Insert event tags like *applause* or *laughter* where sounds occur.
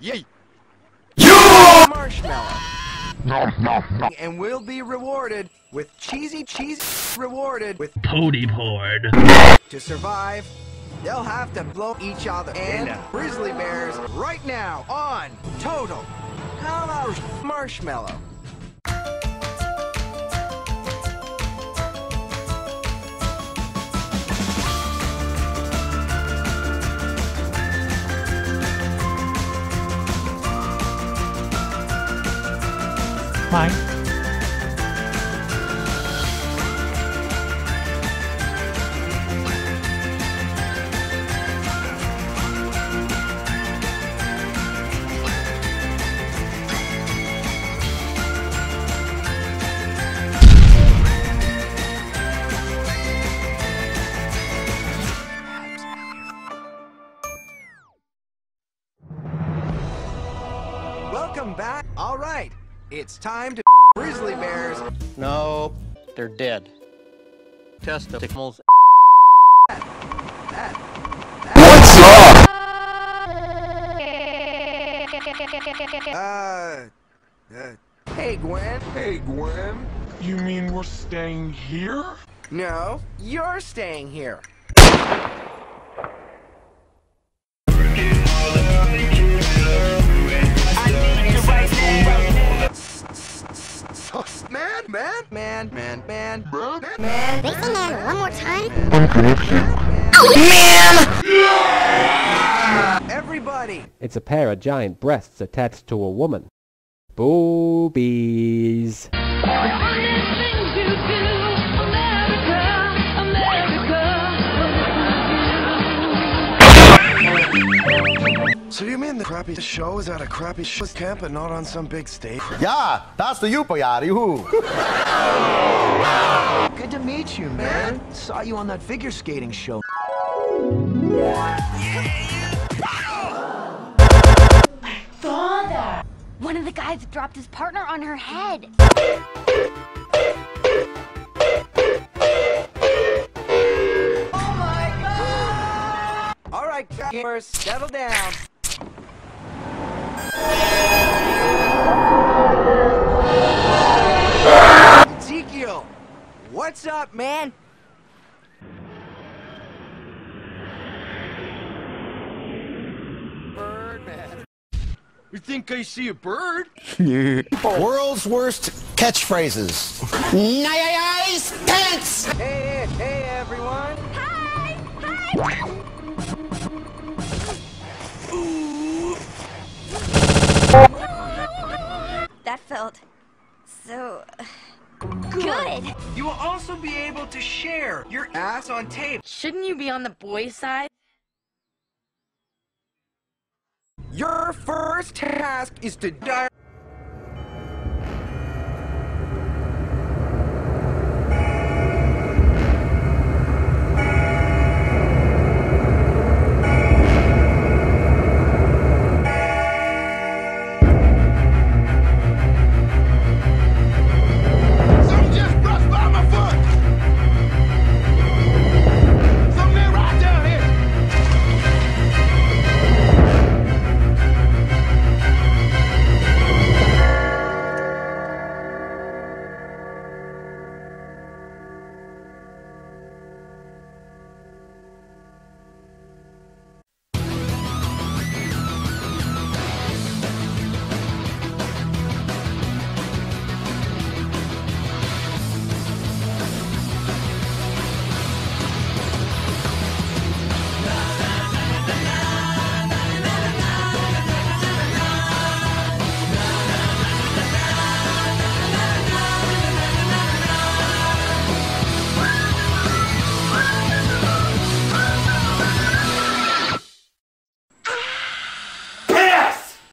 Yay! marshmallow. And we'll be rewarded with cheesy cheese rewarded with Pody Pord. to survive. They'll have to blow each other and grizzly bears right now on total. How about marshmallow? Mine. Welcome back. All right, it's time to *laughs* grizzly bears. No, they're dead. Testicles. What's Uh, uh, hey Gwen. Hey, Gwen. You mean we're staying here? No, you're staying here. Man, man, man, man, man, man, They say man one more time? Everybody, It's a pair of giant breasts attached to a woman. Boobies. So you mean the crappy show is at a crappy sh- camp and not on some big stage? Yeah, that's the Yupoyar, yoo good to meet you, man. Saw you on that figure skating show. Father! One of the guys dropped his partner on her head. Gamers, settle down. Ezekiel, what's up, man? Birdman. You think I see a bird? *laughs* World's worst catchphrases. Nice pants! Hey, hey, everyone. Hi! Hi! Good. You will also be able to share your ass on tape. Shouldn't you be on the boys' side? Your first task is to dial